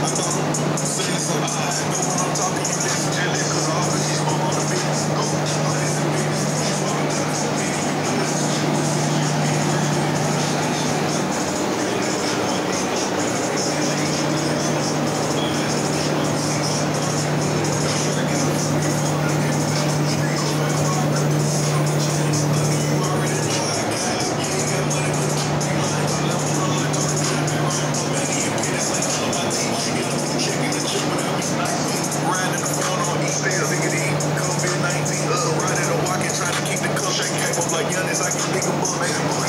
I know. Say. Nigga, boy, man, a boy.